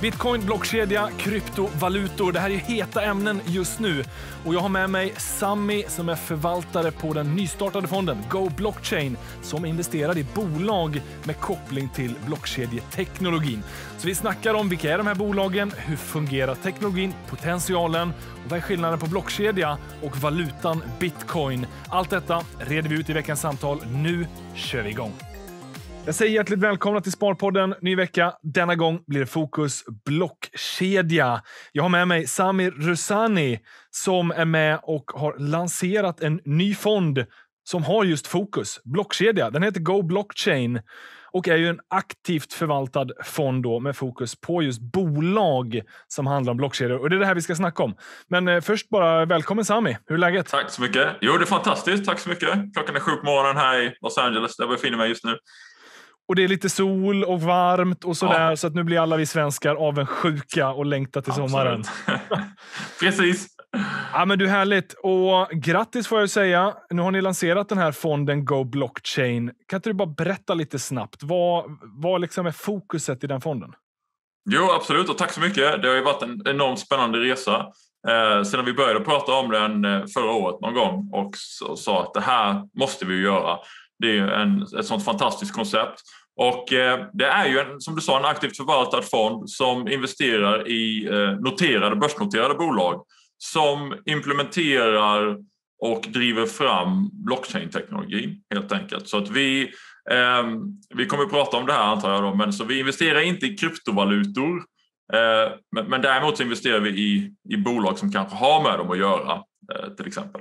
Bitcoin, blockkedja, kryptovalutor. Det här är heta ämnen just nu. Och jag har med mig Sami som är förvaltare på den nystartade fonden Go Blockchain som investerar i bolag med koppling till blockkedjeteknologin. Så vi snackar om vilka är de här bolagen, hur fungerar teknologin, potentialen och vad är skillnaden på blockkedja och valutan bitcoin? Allt detta reder vi ut i veckans samtal. Nu kör vi igång! Jag säger hjärtligt välkomna till Sparpodden. Ny vecka. Denna gång blir det fokus blockkedja. Jag har med mig Samir Rusani som är med och har lanserat en ny fond som har just fokus blockkedja. Den heter Go Blockchain och är ju en aktivt förvaltad fond då med fokus på just bolag som handlar om blockkedjor. Och det är det här vi ska snacka om. Men eh, först bara välkommen Sami. Hur är läget? Tack så mycket. Jo, det är fantastiskt. Tack så mycket. Klockan är sju på morgonen här i Los Angeles där jag befinner mig just nu. Och det är lite sol och varmt och sådär, ja. så att nu blir alla vi svenskar avundsjuka och längtar till Absolut. sommaren. Precis. Ja, men du, härligt. Och grattis får jag säga. Nu har ni lanserat den här fonden Go Blockchain. Kan inte du bara berätta lite snabbt? Vad, vad liksom är fokuset i den fonden? Jo, absolut. Och tack så mycket. Det har ju varit en enormt spännande resa. Eh, sedan vi började prata om den eh, förra året någon gång och sa att det här måste vi göra. Det är en, ett sånt fantastiskt koncept. Och eh, det är ju, en, som du sa, en aktivt förvaltad fond som investerar i eh, noterade, börsnoterade bolag som implementerar och driver fram blockchain-teknologi helt enkelt. Så att vi, eh, vi kommer att prata om det här antar jag, då, men så vi investerar inte i kryptovalutor eh, men, men däremot så investerar vi i, i bolag som kanske har med dem att göra eh, till exempel.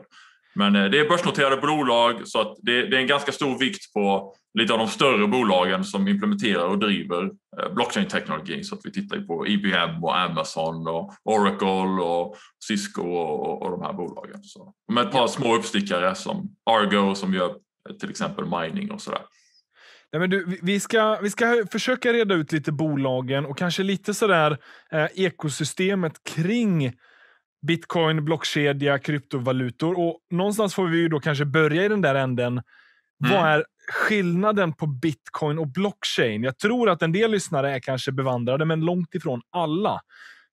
Men eh, det är börsnoterade bolag så att det, det är en ganska stor vikt på lite av de större bolagen som implementerar och driver eh, blockchain-teknologi. Så att vi tittar på IBM och Amazon och Oracle och Cisco och, och de här bolagen. Så, med ett par ja. små uppstickare som Argo som gör eh, till exempel mining och sådär. Nej, men du, vi, ska, vi ska försöka reda ut lite bolagen och kanske lite sådär eh, ekosystemet kring bitcoin, blockkedja, kryptovalutor. Och någonstans får vi ju då kanske börja i den där änden. Mm. Vad är skillnaden på bitcoin och blockchain? Jag tror att en del lyssnare är kanske bevandrade, men långt ifrån alla.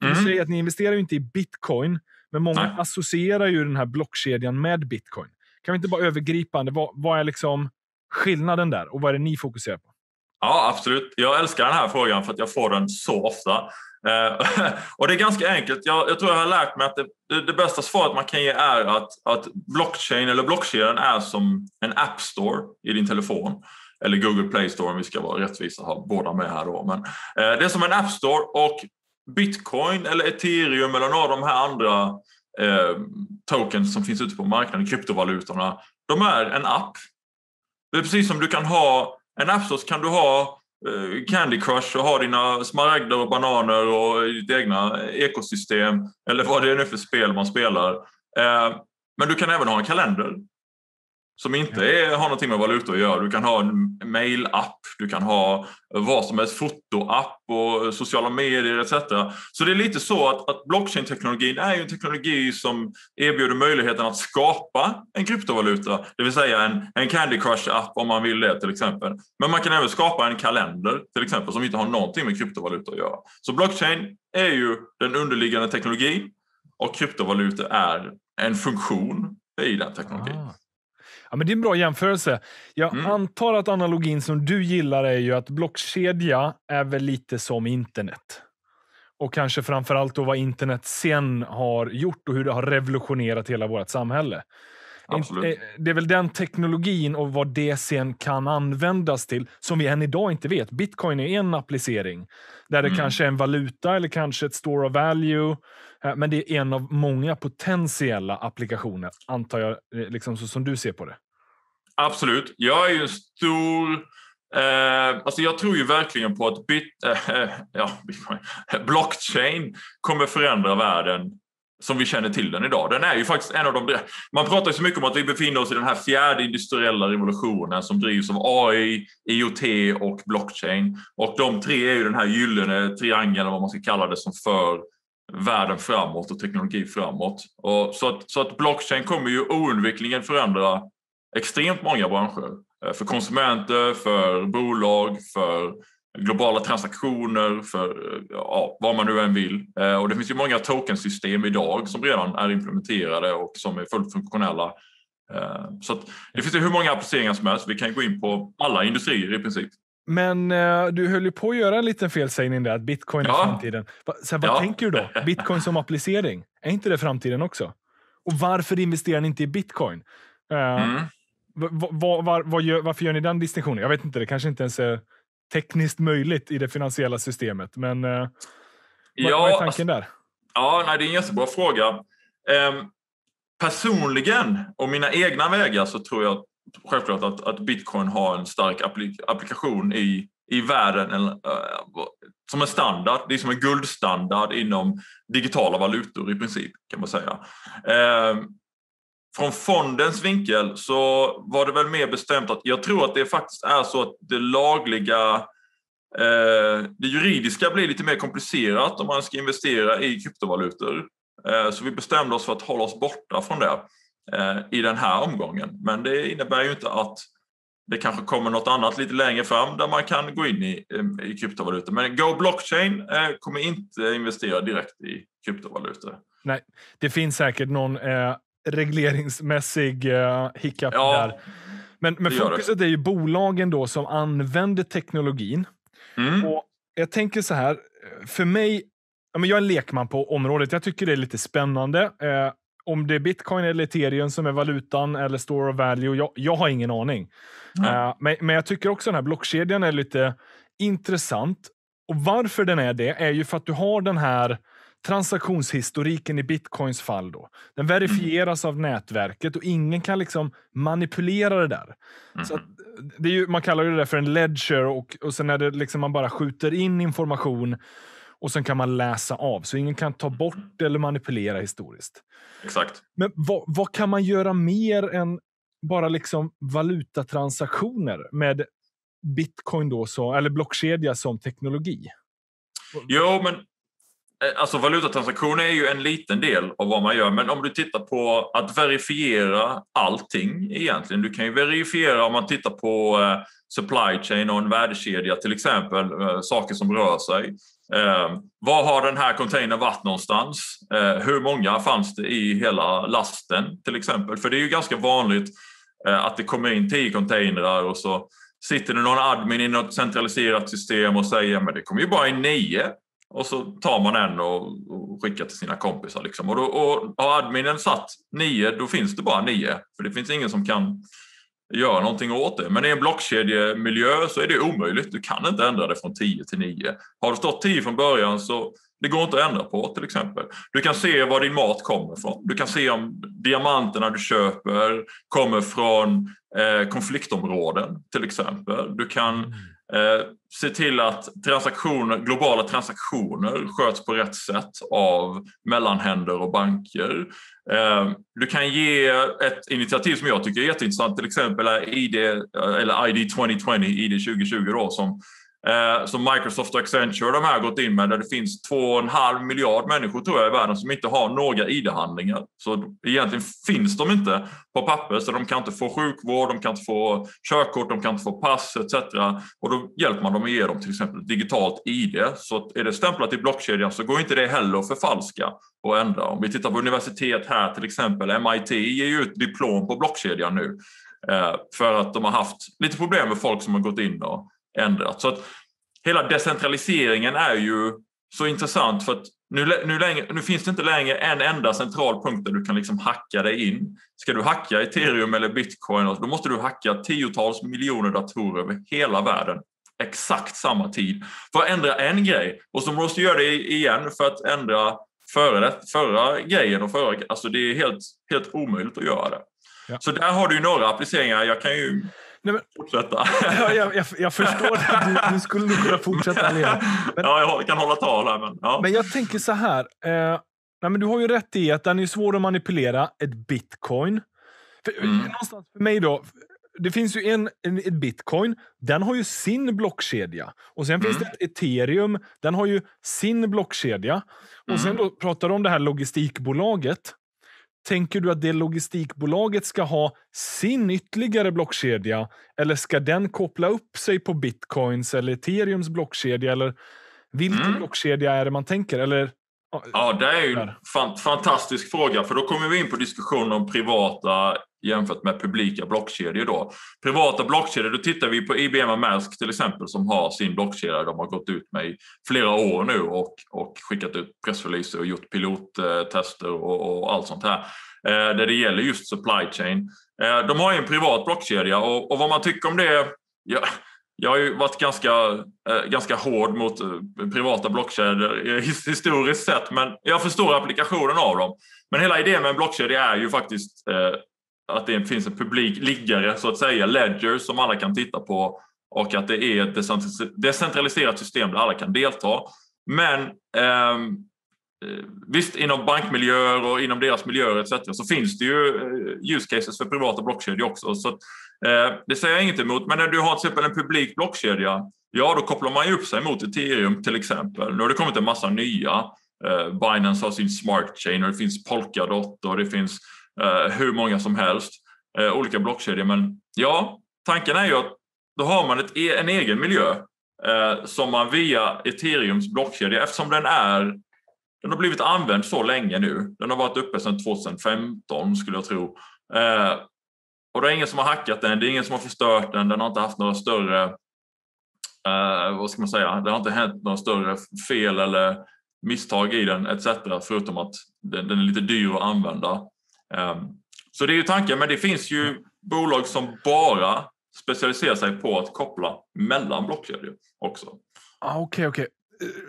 Mm. Du säger att ni investerar inte i bitcoin, men många Nej. associerar ju den här blockkedjan med bitcoin. Kan vi inte bara övergripande, vad, vad är liksom skillnaden där och vad är det ni fokuserar på? Ja, absolut. Jag älskar den här frågan för att jag får den så ofta. Eh, och det är ganska enkelt. Jag, jag, tror jag har lärt mig att det, det, det, bästa svaret man kan ge är att, att blockchain eller blockkedjan är som en app store i din telefon. Eller Google Play Store om vi ska vara rättvisa, ha båda med här då. Men, eh, det är som en app store och bitcoin eller ethereum eller några av de här andra eh, tokens som finns ute på marknaden, kryptovalutorna, de är en app. Det är precis som du kan ha en appsås kan du ha eh, Candy Crush och ha dina smaragder och bananer och ditt egna ekosystem eller vad det är nu för spel man spelar. Eh, men du kan även ha en kalender som inte är, har någonting med valuta att göra. Du kan ha en mail-app, du kan ha vad som helst, fotoapp och sociala medier etc. Så det är lite så att, att blockchain-teknologin är ju en teknologi som erbjuder möjligheten att skapa en kryptovaluta, det vill säga en, en Candy Crush-app om man vill det till exempel. Men man kan även skapa en kalender till exempel som inte har någonting med kryptovaluta att göra. Så blockchain är ju den underliggande teknologin och kryptovaluta är en funktion i den teknologin. Ah. Ja, men det är en bra jämförelse. Jag mm. antar att analogin som du gillar är ju att blockkedja är väl lite som internet. Och kanske framförallt då vad internet sen har gjort och hur det har revolutionerat hela vårt samhälle. Absolut. Eh, det är väl den teknologin och vad det sen kan användas till som vi än idag inte vet. Bitcoin är en applicering där det mm. kanske är en valuta eller kanske ett store of value. Eh, men det är en av många potentiella applikationer, antar jag, eh, liksom så som du ser på det. Absolut. Jag är ju en stor... Eh, alltså jag tror ju verkligen på att bit, eh, ja, blockchain kommer förändra världen som vi känner till den idag. Den är ju faktiskt en av de... Man pratar ju så mycket om att vi befinner oss i den här fjärde industriella revolutionen som drivs av AI, IoT och blockchain. Och de tre är ju den här gyllene triangeln, vad man ska kalla det, som för världen framåt och teknologi framåt. Och så, att, så att blockchain kommer ju oundvikligen förändra extremt många branscher. Eh, för konsumenter, för bolag, för globala transaktioner för eh, ja, vad man nu än vill. Eh, och det finns ju många tokensystem idag som redan är implementerade och som är fullt funktionella. Så det finns ju hur många appliceringar som helst. Vi kan gå in på alla industrier i princip. Men uh, du höll ju på att göra en liten felsägning där, att bitcoin ja. är framtiden. Så vad ja. tänker du då? Bitcoin som applicering, är inte det framtiden också? Och varför investerar ni inte i bitcoin? Uh, mm. var, var, var, gör, varför gör ni den distinktionen? Jag vet inte, det kanske inte ens är tekniskt möjligt i det finansiella systemet. Men uh, ja, vad är tanken där? Ja, nej, det är en jättebra fråga. Um, personligen och mina egna vägar så tror jag självklart att, att bitcoin har en stark applik applikation i, i världen eller, uh, som en standard. Det är som en guldstandard inom digitala valutor i princip kan man säga. Uh, från fondens vinkel så var det väl mer bestämt att jag tror att det faktiskt är så att det lagliga uh, det juridiska blir lite mer komplicerat om man ska investera i kryptovalutor. Eh, så vi bestämde oss för att hålla oss borta från det. Eh, i den här omgången. Men det innebär ju inte att det kanske kommer något annat lite längre fram där man kan gå in i, eh, i kryptovalutor. Men Go Blockchain eh, kommer inte investera direkt i kryptovalutor. Nej, det finns säkert någon eh, regleringsmässig eh, hiccup ja, där. Men, men fokuset är ju bolagen då som använder teknologin. Mm. Och Jag tänker så här, för mig, jag är lekman på området. Jag tycker det är lite spännande. Eh, om det är bitcoin eller ethereum som är valutan eller store of value, jag, jag har ingen aning. Mm. Uh, men, men jag tycker också den här blockkedjan är lite intressant. Och varför den är det är ju för att du har den här transaktionshistoriken i bitcoins fall. Då. Den verifieras mm. av nätverket och ingen kan liksom manipulera det där. Mm. Så det är ju, man kallar det för en ledger och, och sen är det liksom man bara skjuter in information och sen kan man läsa av. Så ingen kan ta bort eller manipulera historiskt. Exakt. Men vad, vad kan man göra mer än bara liksom valutatransaktioner med bitcoin då, så, eller blockkedja som teknologi? Jo, men eh, Alltså valutatransaktioner är ju en liten del av vad man gör, men om du tittar på att verifiera allting egentligen. Du kan ju verifiera om man tittar på eh, supply chain och en värdekedja till exempel, eh, saker som rör sig. Eh, var har den här containern varit någonstans? Eh, hur många fanns det i hela lasten till exempel? För det är ju ganska vanligt eh, att det kommer in tio containrar och så sitter det någon admin i något centraliserat system och säger men det kommer ju bara in nio. Och så tar man en och, och skickar till sina kompisar. Liksom. Och, då, och har adminen satt nio, då finns det bara nio. För det finns ingen som kan göra någonting åt det. Men i en blockkedjemiljö så är det omöjligt. Du kan inte ändra det från 10 till 9. Har det stått 10 från början så det går inte att ändra på till exempel. Du kan se var din mat kommer ifrån. Du kan se om diamanterna du köper kommer från eh, konfliktområden till exempel. Du kan mm. Eh, se till att transaktioner, globala transaktioner sköts på rätt sätt av mellanhänder och banker. Eh, du kan ge ett initiativ som jag tycker är jätteintressant, till exempel är ID, eh, eller ID 2020, ID 2020 då, som eh, som Microsoft och Accenture de här gått in med där det finns 2,5 miljard människor tror jag i världen som inte har några ID-handlingar. Så egentligen finns de inte på papper så de kan inte få sjukvård, de kan inte få körkort, de kan inte få pass etc. Och då hjälper man dem att ge dem till exempel digitalt ID. Så är det stämplat i blockkedjan så går inte det heller att förfalska och ändra. Om vi tittar på universitet här till exempel, MIT ger ju ut diplom på blockkedjan nu eh, för att de har haft lite problem med folk som har gått in och ändrat. Så att hela decentraliseringen är ju så intressant för att nu, nu, längre, nu, finns det inte längre en enda central punkt där du kan liksom hacka dig in. Ska du hacka ethereum eller bitcoin, då måste du hacka tiotals miljoner datorer över hela världen exakt samma tid för att ändra en grej. Och så måste du göra det igen för att ändra förra, förra grejen. Och förra, alltså det är helt, helt omöjligt att göra det. Ja. Så där har du några appliceringar. Jag kan ju Nej, men, fortsätta. Ja, jag, jag, jag förstår att du, du, skulle nog kunna fortsätta. Men, ja, jag kan hålla tal här. Men, ja. men jag tänker så här. Eh, nej, men du har ju rätt i att den är svår att manipulera. Ett bitcoin. För, mm. Någonstans för mig då. Det finns ju en, en ett bitcoin. Den har ju sin blockkedja. Och sen mm. finns det ett ethereum. Den har ju sin blockkedja. Och mm. sen då pratar du om det här logistikbolaget. Tänker du att det logistikbolaget ska ha sin ytterligare blockkedja? Eller ska den koppla upp sig på bitcoins eller ethereums blockkedja? Eller vilken mm. blockkedja är det man tänker? Eller, ja, det är ju en fan, fantastisk fråga, för då kommer vi in på diskussionen om privata jämfört med publika blockkedjor. Då. Privata blockkedjor, då tittar vi på IBM och Maersk till exempel som har sin blockkedja de har gått ut med i flera år nu och, och skickat ut pressreleaser och gjort pilottester och, och allt sånt här. Eh, där det gäller just supply chain. Eh, de har ju en privat blockkedja och, och vad man tycker om det ja, jag har ju varit ganska, eh, ganska hård mot eh, privata blockkedjor historiskt sett, men jag förstår applikationen av dem. Men hela idén med en blockkedja är ju faktiskt eh, att det finns en publik liggare, så att säga, ledger som alla kan titta på och att det är ett decentraliserat system där alla kan delta. Men eh, visst, inom bankmiljöer och inom deras miljöer etc. så finns det ju eh, use cases för privata blockkedjor också. Så, eh, det säger jag inget emot, men när du har till exempel en publik blockkedja, ja då kopplar man ju upp sig mot ethereum till exempel. Nu har det kommit en massa nya. Eh, Binance har sin smart chain och det finns Polkadot och det finns Eh, Eh, hur många som helst, eh, olika blockkedjor. Men ja, tanken är ju att då har man ett, e- en egen miljö eh, som man via ethereums blockkedja, eftersom den är den har blivit använd så länge nu. Den har varit uppe sedan 2015 skulle jag tro. Eh, och det är ingen som har hackat den, det är ingen som har förstört den, den har inte haft några större eh, vad ska man säga, det har inte hänt några större fel eller misstag i den etc. Förutom att den, den är lite dyr att använda. Ehm, så det är ju tanken, men det finns ju bolag som bara specialiserar sig på att koppla mellan blockkedjor också. Ah, okej, okay, okej. Okay.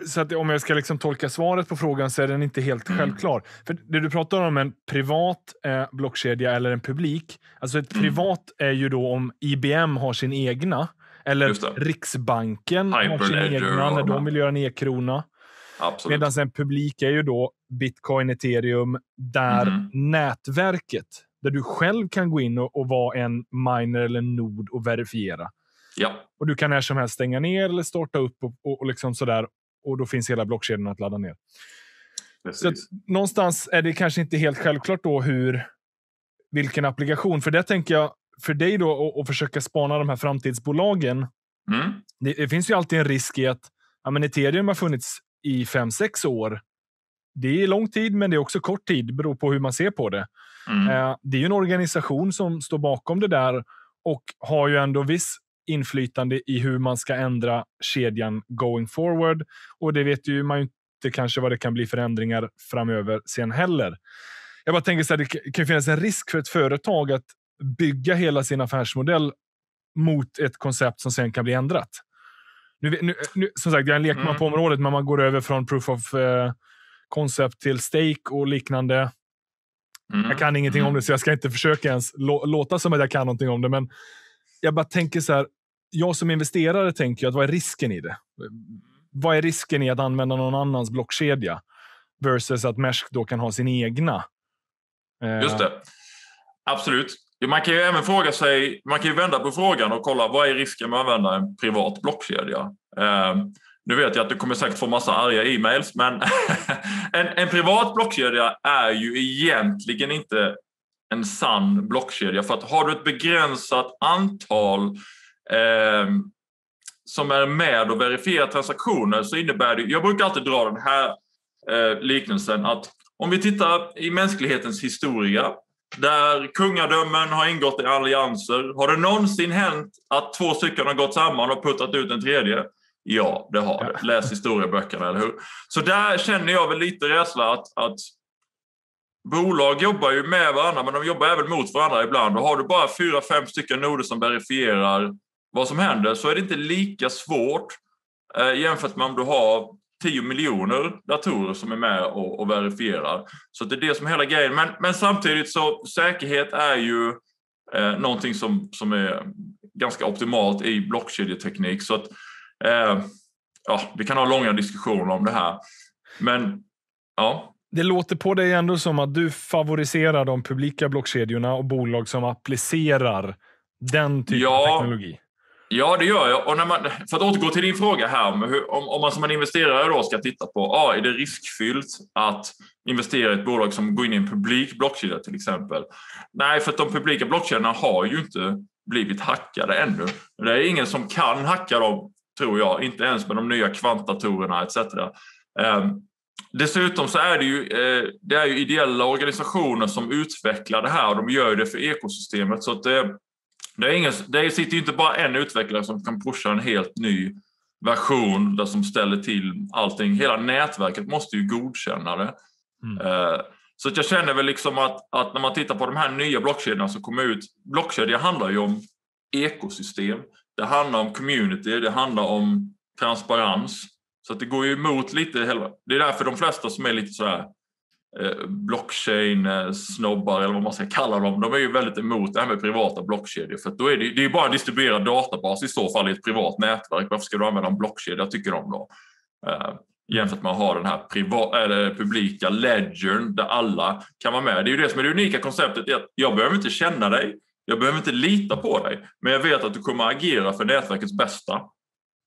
Så att om jag ska liksom tolka svaret på frågan så är den inte helt mm. självklar. För Det du pratar om en privat eh, blockkedja eller en publik. Alltså ett mm. privat är ju då om IBM har sin egna. Eller Riksbanken har sin egna när de vill göra en e-krona. Medan en publik är ju då bitcoin, ethereum, där mm. nätverket, där du själv kan gå in och, och vara en miner eller nod och verifiera. Ja. Och du kan när som helst stänga ner eller starta upp och, och, och liksom sådär. Och då finns hela blockkedjan att ladda ner. Precis. Så att, någonstans är det kanske inte helt självklart då hur, vilken applikation. För det tänker jag, för dig då att försöka spana de här framtidsbolagen. Mm. Det, det, finns ju alltid en risk i att ja, men ethereum har funnits i fem sex år. Det är lång tid, men det är också kort tid, beror på hur man ser på det. Mm. Eh, det är ju en organisation som står bakom det där och har ju ändå viss inflytande i hur man ska ändra kedjan going forward. Och det vet ju man ju inte kanske vad det kan bli förändringar framöver sen heller. Jag bara tänker så här, det kan finnas en risk för ett företag att bygga hela sin affärsmodell mot ett koncept som sen kan bli ändrat. Nu, nu, nu, som sagt, jag är en lekman mm. på området, men man går över från proof of eh, concept till stake och liknande. Mm. Jag kan ingenting mm. om det, så jag ska inte försöka ens låta som att jag kan någonting om det. Men jag bara tänker så här. Jag som investerare tänker att vad är risken i det? Vad är risken i att använda någon annans blockkedja versus att Mesh då kan ha sin egna? Eh, Just det. Absolut. Man kan ju även fråga sig, man kan ju vända på frågan och kolla vad är risken med att använda en privat blockkedja? Nu vet jag att du kommer säkert få massa arga e-mails, men en, en privat blockkedja är ju egentligen inte en sann blockkedja. För att har du ett begränsat antal eh, som är med och verifierar transaktioner så innebär det, jag brukar alltid dra den här eh, liknelsen att om vi tittar i mänsklighetens historia där kungadömen har ingått i allianser. Har det någonsin hänt att två stycken har gått samman och puttat ut en tredje? Ja, det har det. Läs historieböckerna, eller hur? Så där känner jag väl lite rädsla att, att bolag jobbar ju med varandra, men de jobbar även mot varandra ibland. Och har du bara fyra, fem stycken noder som verifierar vad som händer så är det inte lika svårt eh, jämfört med om du har 10 miljoner datorer som är med och, och verifierar. Så det är det som är hela grejen. Men, men samtidigt så säkerhet är ju eh, någonting som, som är ganska optimalt i blockkedjeteknik. Så att, eh, ja, vi kan ha långa diskussioner om det här. Men ja. Det låter på dig ändå som att du favoriserar de publika blockkedjorna och bolag som applicerar den typen ja, av teknologi. Ja, det gör jag. Och när man, för att återgå till din fråga här, om, om, man som en investerare då ska titta på, ja, är det riskfyllt att investera i ett bolag som går in i en publik blockkedja till exempel? Nej, för att de publika blockkedjorna har ju inte blivit hackade ännu. Det är ingen som kan hacka dem, tror jag, inte ens med de nya kvantdatorerna etc. Um, Dessutom så är det ju, eh, det är ju ideella organisationer som utvecklar det här och de gör det för ekosystemet. Så det, det, är ingen, det sitter ju inte bara en utvecklare som kan pusha en helt ny version där som ställer till allting. Hela nätverket måste ju godkänna det. Mm. Eh, så jag känner väl liksom att, att när man tittar på de här nya blockkedjorna som kommer ut. Blockkedja handlar ju om ekosystem. Det handlar om community, det handlar om transparens. Så att det går ju emot lite. Det är därför de flesta som är lite så här eh, blockchain-snobbar eh, eller vad man ska kalla dem, de är ju väldigt emot det här med privata blockkedjor. För då är det, det är bara en distribuerad databas i så fall i ett privat nätverk. Varför ska du använda en blockkedja, tycker de då? Eh, jämfört med att ha den här privat, eller publika ledgern där alla kan vara med. Det är ju det som är det unika konceptet. Att jag behöver inte känna dig, jag behöver inte lita på dig, men jag vet att du kommer agera för nätverkets bästa.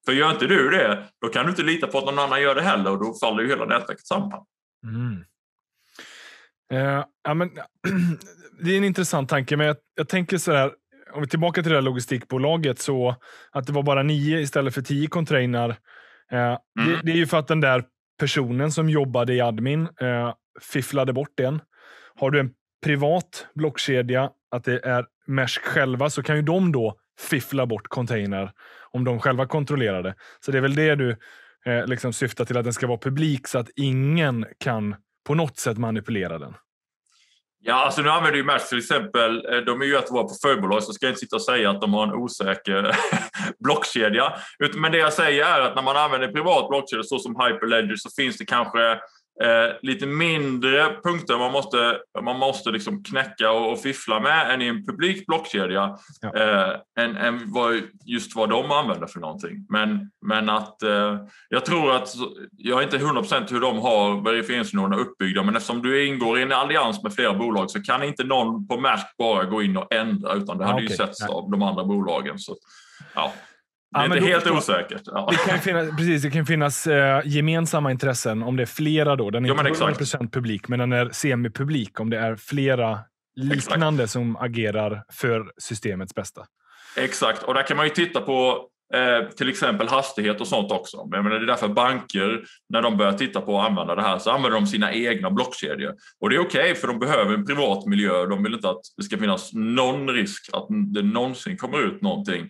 För gör inte du det, då kan du inte lita på att någon annan gör det heller och då faller ju hela nätverket samman. Mm. Uh, ja, men, det är en intressant tanke, men jag, jag tänker så här, om vi är tillbaka till det här logistikbolaget, så att det var bara nio istället för tio container. Uh, mm. det, det, är ju för att den där personen som jobbade i admin uh, fifflade bort den. Har du en privat blockkedja, att det är Mesh själva, så kan ju de då fiffla bort container om de själva kontrollerar det. Så det är väl det du eh, liksom syftar till, att den ska vara publik så att ingen kan på något sätt manipulera den. Ja, alltså nu använder ju Max till exempel, eh, de är ju ett våra portföljbolag så ska jag inte sitta och säga att de har en osäker blockkedja. Men det jag säger är att när man använder privat blockkedja så som Hyperledger så finns det kanske eh, lite mindre punkter man måste, man måste liksom knäcka och, och fiffla med än i en publik blockkedja. Ja. Eh, än, än vad, just vad de använder för någonting. Men, men att eh, jag tror att, jag är inte 100% hur de har verifieringsnoderna uppbyggda, men eftersom du ingår i en allians med flera bolag så kan inte någon på Maersk bara gå in och ändra, utan det hade okay. ju setts av de andra bolagen. Så, ja. Det är ja, inte helt osäkert. Ja. Det kan finnas, precis, det kan finnas eh, gemensamma intressen om det är flera. Då. Den är ja, inte 100% publik, men den är semipublik om det är flera liknande exakt. som agerar för systemets bästa. Exakt, och där kan man ju titta på eh, till exempel hastighet och sånt också. Jag menar, det är därför banker, när de börjar titta på att använda det här, så använder de sina egna blockkedjor. Och det är okej, okay, för de behöver en privat miljö. De vill inte att det ska finnas någon risk att det någonsin kommer ut någonting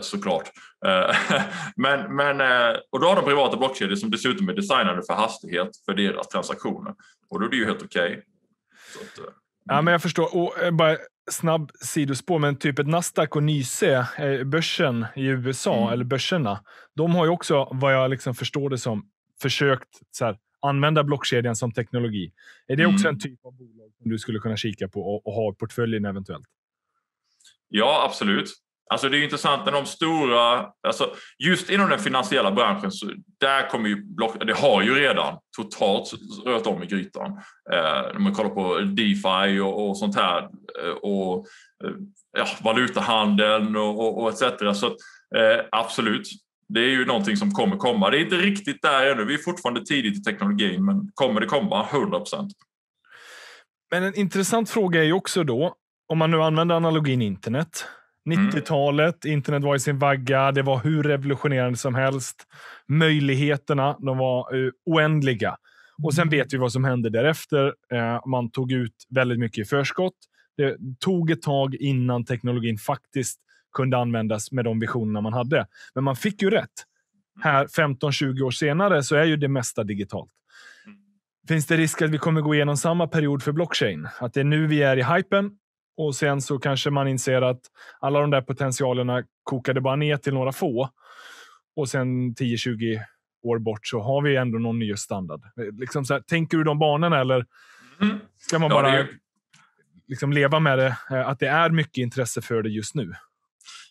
såklart. Eh, men, men, eh, och då har de privata blockkedjor som dessutom är designade för hastighet för deras transaktioner. Och då är det ju helt okej. Okay. Ja, men jag förstår. Och bara snabb sidospår, men typ ett Nasdaq och Nyse, börsen i USA, mm. eller börserna, de har ju också, vad jag liksom förstår det som, försökt så här, använda blockkedjan som teknologi. Är det också mm. en typ av bolag som du skulle kunna kika på och, och ha i portföljen eventuellt? Ja, absolut. Alltså det är intressant när de stora, alltså just inom den finansiella branschen, så där kommer ju block, det har ju redan totalt rört om i grytan. Eh, när man kollar på DeFi och, och sånt här eh, och eh, ja, valutahandeln och, och, och etc. Så eh, absolut, det är ju någonting som kommer komma. Det är inte riktigt där ännu, vi är fortfarande tidigt i teknologin, men kommer det komma? 100 procent. Men en intressant fråga är ju också då, om man nu använder analogin internet, 90-talet, mm. internet var i sin vagga, det var hur revolutionerande som helst. Möjligheterna de var uh, oändliga. Och Sen vet vi vad som hände därefter. Uh, man tog ut väldigt mycket i förskott. Det tog ett tag innan teknologin faktiskt kunde användas med de visionerna man hade. Men man fick ju rätt. Här 15-20 år senare så är ju det mesta digitalt. Finns det risk att vi kommer gå igenom samma period för blockchain? Att det är nu vi är i hypen och sen så kanske man inser att alla de där potentialerna kokade bara ner till några få. Och sen 10-20 år bort så har vi ändå någon ny standard. Liksom så här, tänker du de banorna eller mm. ska man bara ja, det... liksom leva med det? Eh, att det är mycket intresse för det just nu?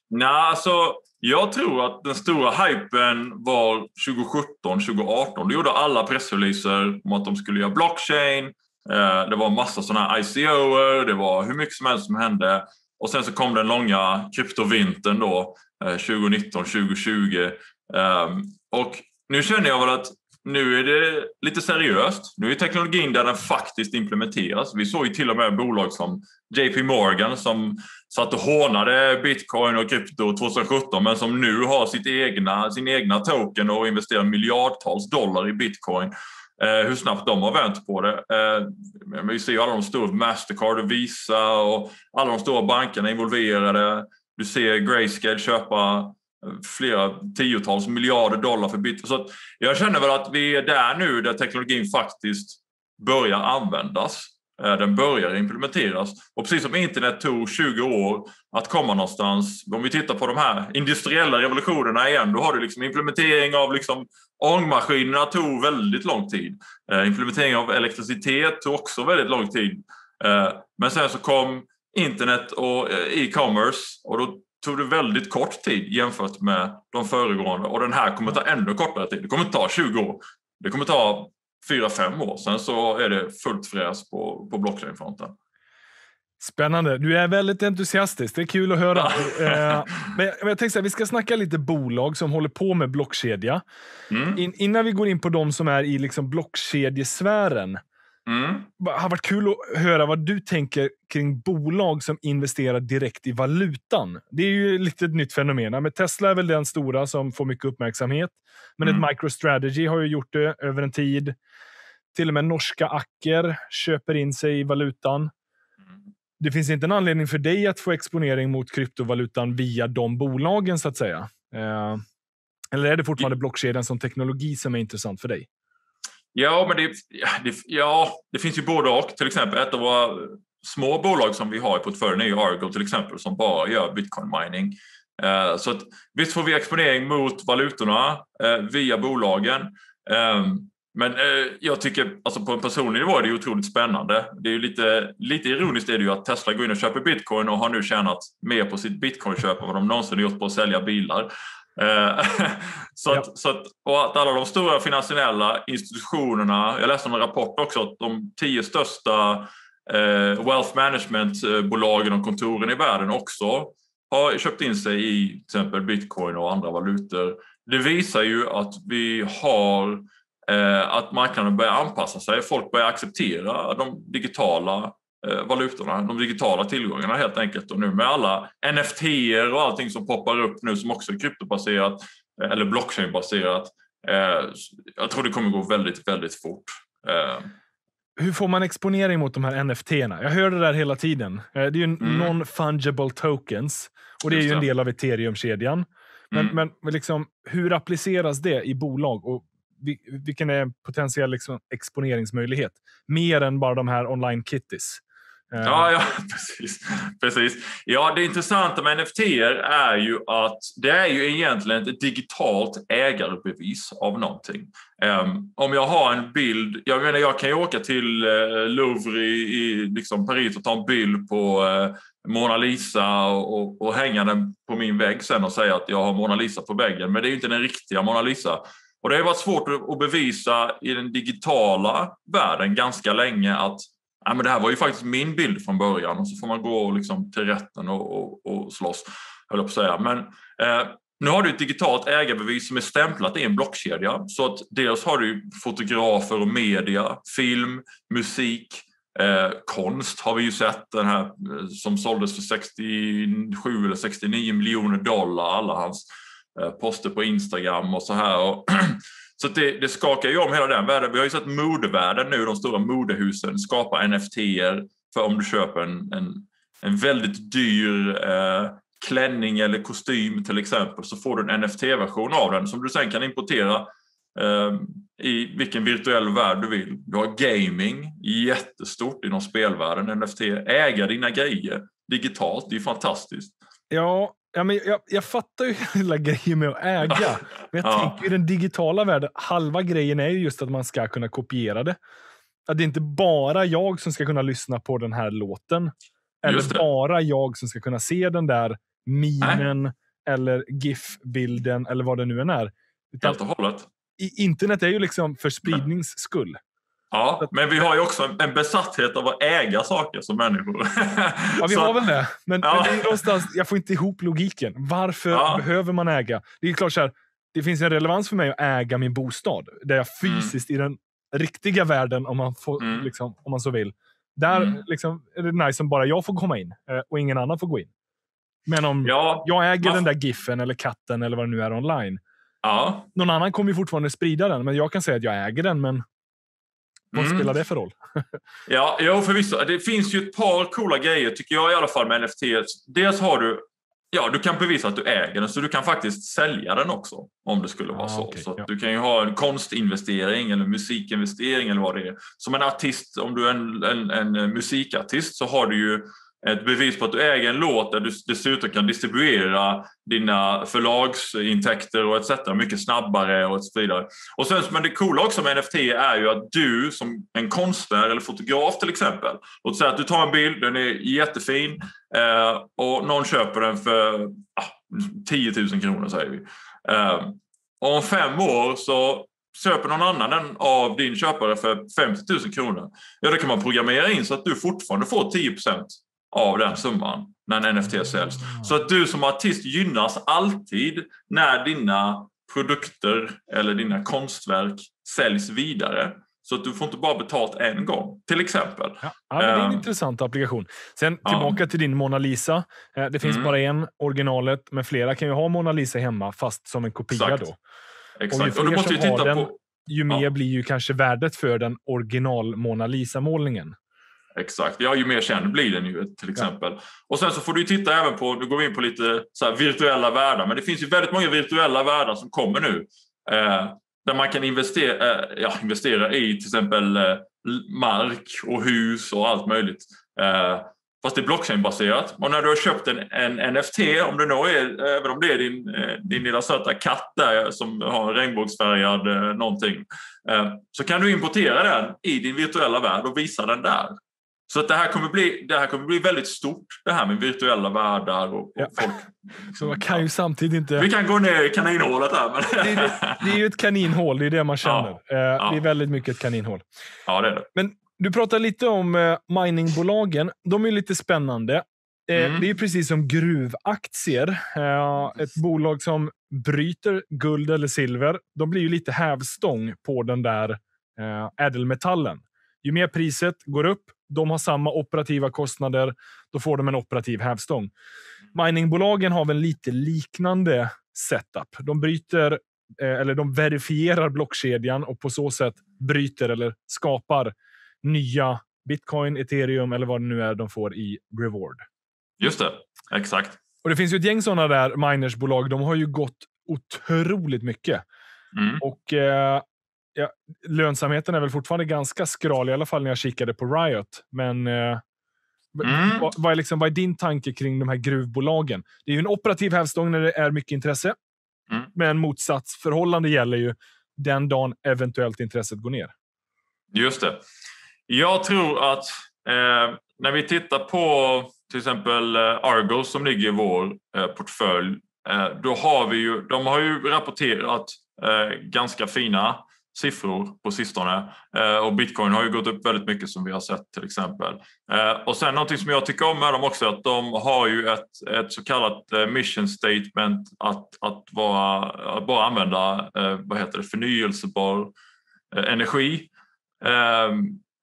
Nej, alltså, jag tror att den stora hypen var 2017, 2018. Då gjorde alla pressreleaser om att de skulle göra blockchain, Eh, det var massa sådana här ICOer, det var hur mycket som helst som hände. Och sen så kom den långa kryptovintern då eh, 2019, 2020. Ehm, och nu känner jag väl att nu är det lite seriöst. Nu är teknologin där den faktiskt implementeras. Vi såg ju till och med bolag som JP Morgan som satt och hånade bitcoin och krypto 2017 men som nu har sitt egna, sin egna token och investerar miljardtals dollar i bitcoin. Eh, hur snabbt de har vänt på det. Eh, vi ser ju alla de stora, Mastercard och Visa och alla de stora bankerna involverade. Du ser Grayscale köpa eh, flera tiotals miljarder dollar för bitcoin. Så jag känner väl att vi är där nu där teknologin faktiskt börjar användas. Eh, den börjar implementeras. Och precis som internet tog 20 år att komma någonstans. Om vi tittar på de här industriella revolutionerna igen, då har du liksom implementering av liksom ångmaskinerna tog väldigt lång tid. Eh, implementering av elektricitet tog också väldigt lång tid. Eh, men sen så kom internet och eh, e-commerce och då tog det väldigt kort tid jämfört med de föregående och den här kommer ta ännu kortare tid. Det kommer ta 20 år. Det kommer ta 4-5 år. Sen så är det fullt fräs på, på blockchain-fronten. Spännande. Du är väldigt entusiastisk. Det är kul att höra. eh, men jag tänkte så här, vi ska snacka lite bolag som håller på med blockkedja. Mm. In, innan vi går in på de som är i liksom blockkedjesfären. Mm. Det har varit kul att höra vad du tänker kring bolag som investerar direkt i valutan. Det är ju lite ett nytt fenomen. Men Tesla är väl den stora som får mycket uppmärksamhet. Men mm. ett MicroStrategy har ju gjort det över en tid. Till och med norska Acker köper in sig i valutan. Det finns inte en anledning för dig att få exponering mot kryptovalutan via de bolagen, så att säga. Eh, eller är det fortfarande blockkedjan som teknologi som är intressant för dig? Ja, men det, det, ja, det finns ju både och. Till exempel ett av våra små bolag som vi har i portföljen är ju Argo till exempel som bara gör bitcoin mining. Eh, så att, visst får vi exponering mot valutorna eh, via bolagen. Eh, men eh, jag tycker alltså på en personlig nivå är det otroligt spännande. Det är ju lite, lite ironiskt är det ju att Tesla går in och köper bitcoin och har nu tjänat mer på sitt bitcoinköp än vad de någonsin gjort på att sälja bilar. Eh, så, att, ja. så att, och att alla de stora finansiella institutionerna, jag läste en rapport också att de tio största eh, wealth management-bolagen och kontoren i världen också har köpt in sig i till exempel bitcoin och andra valutor. Det visar ju att vi har eh, att marknaden börjar anpassa sig. Folk börjar acceptera de digitala valutorna, de digitala tillgångarna helt enkelt. Och nu med alla NFT och allting som poppar upp nu som också är kryptobaserat eh, eller blockchainbaserat. Eh, jag tror det kommer gå väldigt, väldigt fort. Hur får man exponering mot de här NFT? -erna? Jag hör det där hela tiden. Det är ju mm. non-fungible tokens och det är ju en del av ethereum-kedjan. Men, mm. men liksom, hur appliceras det i bolag? Och vilken är en potentiell liksom, exponeringsmöjlighet? Mer än bara de här online kitties. Eh. Ja, ja precis. precis. Ja, det intressanta med NFT är ju att det är ju egentligen ett digitalt ägarbevis av någonting. Um, om jag har en bild, jag menar jag kan ju åka till uh, Louvre i, i liksom Paris och ta en bild på uh, Mona Lisa och, och, hänga den på min vägg sen och säga att jag har Mona Lisa på väggen, men det är ju inte den riktiga Mona Lisa. Och det har varit svårt att bevisa i den digitala världen ganska länge att ja, men det här var ju faktiskt min bild från början och så får man gå liksom till rätten och, och, och slåss, höll jag på att säga. Men eh, nu har du ett digitalt ägarbevis som är stämplat i en blockkedja. Så att dels har du fotografer och media, film, musik, eh, konst har vi ju sett den här eh, som såldes för 67 eller 69 miljoner dollar, alla hans eh, poster på Instagram och så här. Och Så det, det, skakar ju om hela den världen. Vi har ju sett modevärlden nu, de stora modehusen skapa NFT-er för om du köper en, en, en väldigt dyr eh, klänning eller kostym till exempel så får du en NFT-version av den som du sen kan importera eh, i vilken virtuell värld du vill. Du har gaming, jättestort inom spelvärlden, NFT. Äga dina grejer digitalt, det är fantastiskt. Ja, Ja, men jag, jag fattar ju hela grejen med att äga. Men jag ja. tänker i den digitala världen, halva grejen är ju just att man ska kunna kopiera det. Att det är inte bara jag som ska kunna lyssna på den här låten. Eller bara jag som ska kunna se den där minen Nej. eller GIF-bilden eller vad det nu än är. Utan Helt och hållet. internet är ju liksom för spridnings skull. Ja, men vi har ju också en besatthet av att äga saker som människor. Ja, vi har väl det. Men, ja. men det är någonstans, jag får inte ihop logiken. Varför ja. behöver man äga? Det är klart så här, det finns en relevans för mig att äga min bostad. Där jag mm. fysiskt mm. i den riktiga världen, om man, får, mm. liksom, om man så vill. Där mm. liksom, är det nice om bara jag får komma in eh, och ingen annan får gå in. Men om ja, jag äger den där giffen eller katten eller vad det nu är online. Ja. Någon annan kommer ju fortfarande sprida den, men jag kan säga att jag äger den. Men vad mm. spelar det för roll? ja, jo, förvisso. Det finns ju ett par coola grejer, tycker jag i alla fall, med NFT. Dels har du Ja, du kan bevisa att du äger den, så du kan faktiskt sälja den också om det skulle vara ah, så. Okay, så ja. Du kan ju ha en konstinvestering eller musikinvestering eller vad det är. Som en artist, om du är en, en, en musikartist så har du ju ett bevis på att du äger en låt där du dessutom kan distribuera dina förlagsintäkter och etc. mycket snabbare och så vidare. Och sen, men det coola också med NFT är ju att du som en konstnär eller fotograf till exempel, låt säga att du tar en bild, den är jättefin eh, och någon köper den för ah, 10 000 kronor säger vi. Eh, om fem år så köper någon annan den av din köpare för 50 000 kronor, ja då kan man programmera in så att du fortfarande får 10 procent av den summan när en NFT säljs. Så att du som artist gynnas alltid när dina produkter eller dina konstverk säljs vidare. Så att du får inte bara betalt en gång, till exempel. Ja, ja det är en um, intressant applikation. Sen tillbaka ja. till din Mona Lisa. Eh, det finns mm. bara en, originalet, men flera kan ju ha Mona Lisa hemma, fast som en kopia. Exakt. Då. Exakt. Och ju fler och som har den, på... ju mer blir ju kanske värdet för den original Mona Lisa-målningen. Exakt, ja ju mer känd blir den ju till exempel. Ja. Och sen så får du titta även på, nu går vi in på lite så virtuella världar, men det finns ju väldigt många virtuella världar som kommer nu. Eh, där man kan investera, eh, ja, investera i till exempel eh, mark och hus och allt möjligt. Eh, fast det är blockchainbaserat. Och när du har köpt en, en NFT, om det nog är, även om det är din, eh, din lilla söta katt där som har en regnbågsfärgad eh, någonting, så kan du importera den i din virtuella värld och visa den där. Så att det, här kommer bli, det här kommer bli väldigt stort, det här med virtuella världar och, och ja. folk. Så man kan ju samtidigt inte... Vi kan gå ner i kaninhålet här. Men... Det, är, det, är ju ett kaninhål, det är det man känner. Ja. Ja. Det är väldigt mycket ett kaninhål. Ja, det är det. Men du pratar lite om eh, miningbolagen. De är lite spännande. Eh, mm. Det är precis som gruvaktier. Eh, ett bolag som bryter guld eller silver, de blir ju lite hävstång på den där ädelmetallen. Ju mer priset går upp, de har samma operativa kostnader. Då får de en operativ hävstång. Miningbolagen har väl lite liknande setup. De bryter eh, eller de verifierar blockkedjan och på så sätt bryter eller skapar nya bitcoin, ethereum eller vad det nu är de får i reward. Just det, exakt. Och Det finns ju ett gäng sådana där minersbolag. De har ju gått otroligt mycket. Mm. Och eh, ja, lönsamheten är väl fortfarande ganska skral, i alla fall när jag kikade på Riot. Men eh, mm. vad, vad, är liksom, vad är din tanke kring de här gruvbolagen? Det är ju en operativ hävstång när det är mycket intresse. Mm. Men motsatsförhållande gäller ju den dagen eventuellt intresset går ner. Just det. Jag tror att eh, när vi tittar på till exempel eh, Argos som ligger i vår eh, portfölj, eh, då har vi ju, de har ju rapporterat eh, ganska fina siffror på sistone. Eh, och bitcoin har ju gått upp väldigt mycket som vi har sett till exempel. Eh, och sen någonting som jag tycker om med dem också är att de har ju ett, ett så kallat eh, mission statement att, att, vara, att bara använda vad heter det, förnyelsebar energi.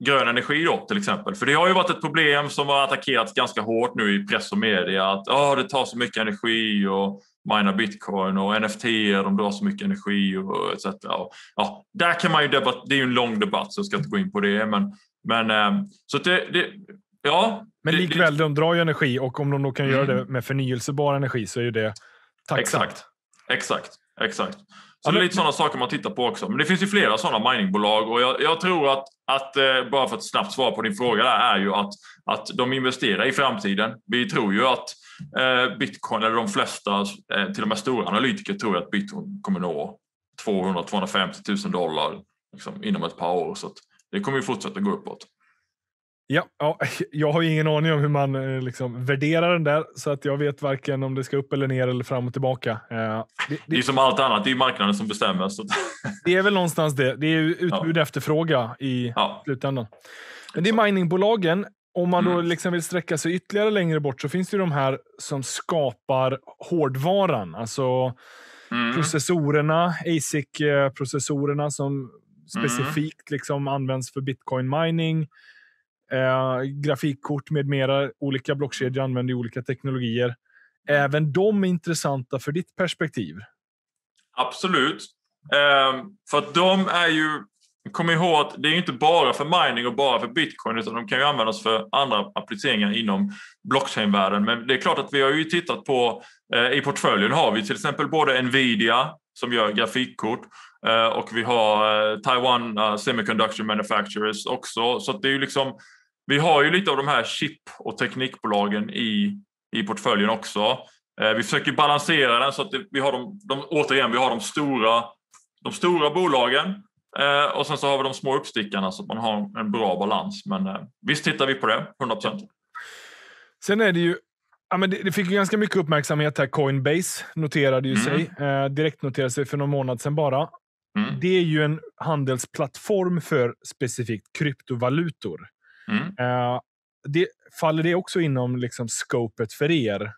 Grön energi då till exempel. För det har ju varit ett problem som har attackerats ganska hårt nu i press och media att oh, det tar så mycket energi och mina bitcoin och NFT, de drar så mycket energi och etc. Och, ja, där kan man ju debatt, det är ju en lång debatt så jag ska inte gå in på det. Men, men ehm, så det, det, ja. Men likväl, det, de drar ju energi och om de då kan mm. göra det med förnyelsebar energi så är ju det tacksamt. Exakt, exakt, exakt. Så det är lite sådana saker man tittar på också. Men det finns ju flera sådana miningbolag och jag, jag tror att, att, eh, bara för att snabbt svara på din fråga där, är ju att, att de investerar i framtiden. Vi tror ju att eh, bitcoin, eller de flesta, eh, till och med stora analytiker tror att bitcoin kommer nå 200-250 000 dollar liksom, inom ett par år. Så det kommer ju fortsätta gå uppåt. Ja, ja, jag har ingen aning om hur man eh, liksom värderar den där, så att jag vet varken om det ska upp eller ner eller fram och tillbaka. Eh, det, det, det är som allt annat, det är marknaden som bestämmer. Så. Det är väl någonstans det. Det är utbud ja. efterfråga i ja. slutändan. Men det är miningbolagen. Om man då mm. liksom vill sträcka sig ytterligare längre bort så finns det ju de här som skapar hårdvaran. Alltså mm. processorerna, ASIC-processorerna som mm. specifikt mm. liksom används för bitcoin mining. Eh, grafikkort med mera. Olika blockkedjor använder olika teknologier. Även de är intressanta för ditt perspektiv. Absolut. Eh, för att de är ju Kom ihåg att det är inte bara för mining och bara för bitcoin utan de kan ju användas för andra appliceringar inom blockchain-världen. Men det är klart att vi har ju tittat på, eh, i portföljen har vi till exempel både Nvidia som gör grafikkort eh, och vi har eh, Taiwan uh, Semiconductor Manufacturers också. Så det är ju liksom, vi har ju lite av de här chip och teknikbolagen i, i portföljen också. Eh, vi försöker balansera den så att vi har de, de, återigen, vi har de stora, de stora bolagen Eh, och sen så har vi de små uppstickarna så att man har en bra balans. Men eh, visst tittar vi på det, 100 procent. Sen är det ju Ja, men det, det, fick ju ganska mycket uppmärksamhet här. Coinbase noterade ju mm. sig. Eh, direkt noterade sig för någon månad sedan bara. Mm. Det är ju en handelsplattform för specifikt kryptovalutor. Mm. Eh, det, faller det också inom liksom scopet för er?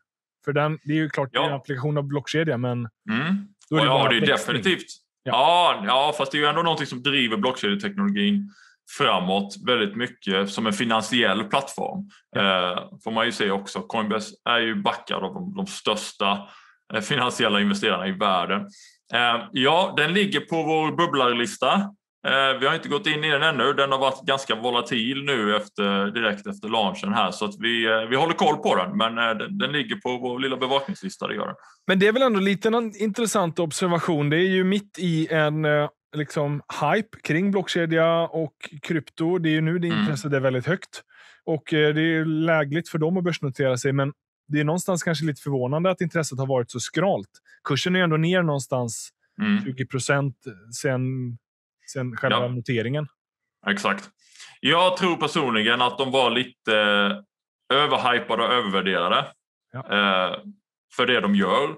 För den, det är ju klart ja. en applikation av blockkedja, men... Mm. Då är det ja, det är definitivt. Ja. ja, fast det är ju ändå någonting som driver blockkedjeteknologin framåt väldigt mycket som en finansiell plattform. Eh, får man ju se också. Coinbase är ju backad av de, de största eh, finansiella investerarna i världen. Eh, ja, den ligger på vår bubblarlista vi har inte gått in i den ännu. Den har varit ganska volatil nu efter, direkt efter launchen här så att vi, eh, vi håller koll på den. Men eh, den, den ligger på vår lilla bevakningslista. Det gör den. Men det är väl ändå lite en intressant observation. Det är ju mitt i en liksom, hype kring blockkedja och krypto. Det är ju nu det mm. intresset är väldigt högt och det är lägligt för dem att börsnotera sig. Men det är någonstans kanske lite förvånande att intresset har varit så skralt. Kursen är ändå ner någonstans mm. 20 procent sen sen själva ja. noteringen. Exakt. Jag tror personligen att de var lite överhypade och övervärderade ja. eh, för det de gör.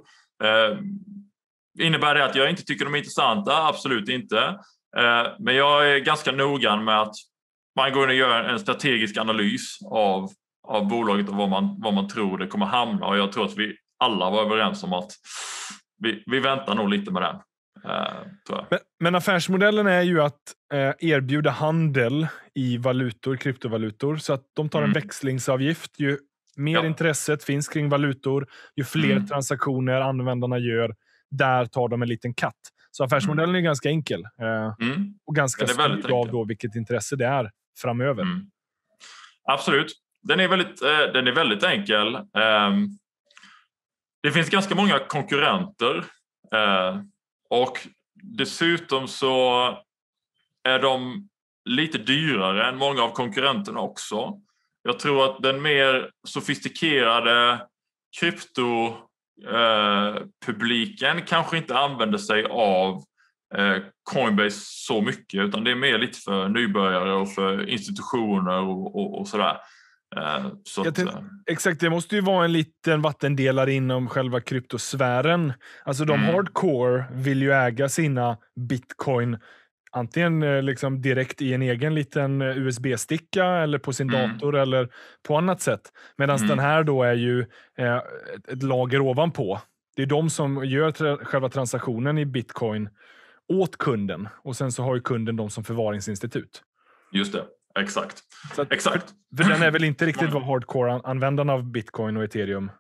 Eh, innebär det att jag inte tycker de är intressanta? Absolut inte. Eh, men jag är ganska noggrann med att man går in och gör en strategisk analys av, av bolaget och var man, var man tror det kommer hamna. Och jag tror att vi alla var överens om att vi, vi väntar nog lite med den. Uh, men, men, affärsmodellen är ju att eh, erbjuda handel i valutor, kryptovalutor, så att de tar en mm. växlingsavgift. Ju mer ja. intresset finns kring valutor, ju fler mm. transaktioner användarna gör, där tar de en liten katt. Så affärsmodellen mm. är ganska enkel eh, mm. och ganska styrd av då vilket intresse det är framöver. Mm. Absolut. Den är väldigt, eh, den är väldigt enkel. Um, det finns ganska många konkurrenter. Och dessutom så är de lite dyrare än många av konkurrenterna också. Jag tror att den mer sofistikerade kryptopubliken eh, kanske inte använder sig av eh, Coinbase så mycket utan det är mer lite för nybörjare och för institutioner och, och, och sådär. Eh, tänkte, exakt, det måste ju vara en liten vattendelare inom själva kryptosfären. Alltså de mm. hardcore vill ju äga sina bitcoin antingen eh, liksom direkt i en egen liten eh, USB-sticka eller på sin mm. dator eller på annat sätt. Medan mm. den här då är ju eh, ett lager ovanpå. Det är de som gör tra själva transaktionen i bitcoin åt kunden och sen så har ju kunden dem som förvaringsinstitut. Just det. Exakt. Att, Exakt. För, för den är väl inte riktigt vad hardcore-användarna av bitcoin och ethereum